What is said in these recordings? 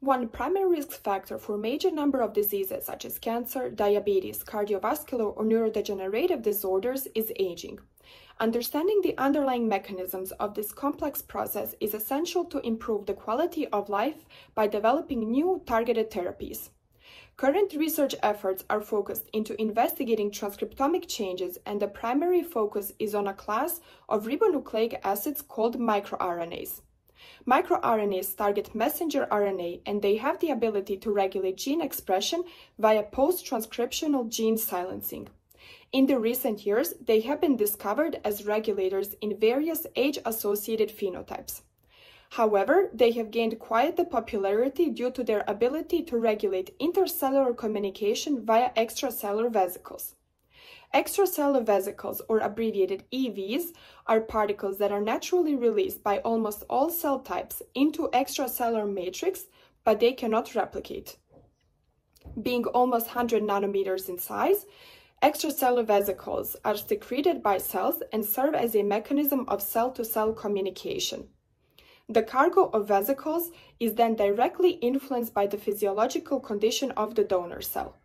One primary risk factor for major number of diseases such as cancer, diabetes, cardiovascular or neurodegenerative disorders is aging. Understanding the underlying mechanisms of this complex process is essential to improve the quality of life by developing new targeted therapies. Current research efforts are focused into investigating transcriptomic changes and the primary focus is on a class of ribonucleic acids called microRNAs. MicroRNAs target messenger RNA and they have the ability to regulate gene expression via post-transcriptional gene silencing. In the recent years, they have been discovered as regulators in various age-associated phenotypes. However, they have gained quite the popularity due to their ability to regulate intercellular communication via extracellular vesicles. Extracellular vesicles, or abbreviated EVs, are particles that are naturally released by almost all cell types into extracellular matrix, but they cannot replicate. Being almost 100 nanometers in size, extracellular vesicles are secreted by cells and serve as a mechanism of cell-to-cell -cell communication. The cargo of vesicles is then directly influenced by the physiological condition of the donor cell.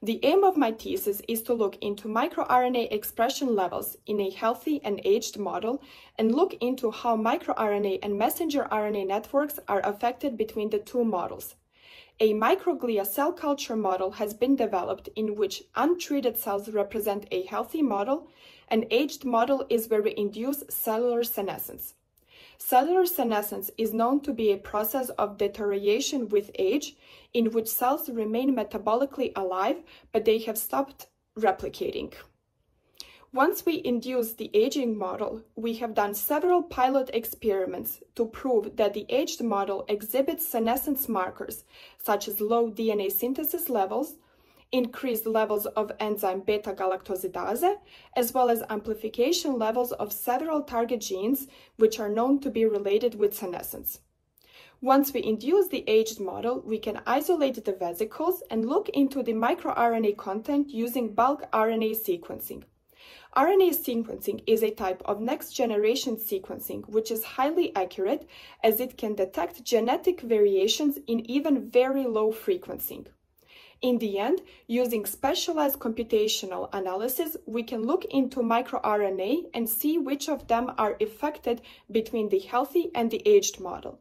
The aim of my thesis is to look into microRNA expression levels in a healthy and aged model and look into how microRNA and messenger RNA networks are affected between the two models. A microglia cell culture model has been developed in which untreated cells represent a healthy model. An aged model is where we induce cellular senescence. Cellular senescence is known to be a process of deterioration with age in which cells remain metabolically alive, but they have stopped replicating. Once we induce the aging model, we have done several pilot experiments to prove that the aged model exhibits senescence markers, such as low DNA synthesis levels, increased levels of enzyme beta-galactosidase, as well as amplification levels of several target genes, which are known to be related with senescence. Once we induce the aged model, we can isolate the vesicles and look into the microRNA content using bulk RNA sequencing. RNA sequencing is a type of next-generation sequencing which is highly accurate as it can detect genetic variations in even very low frequency. In the end, using specialized computational analysis, we can look into microRNA and see which of them are affected between the healthy and the aged model.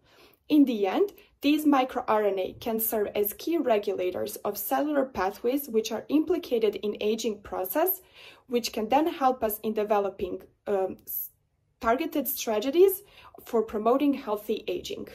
In the end, these microRNA can serve as key regulators of cellular pathways which are implicated in aging process, which can then help us in developing um, targeted strategies for promoting healthy aging.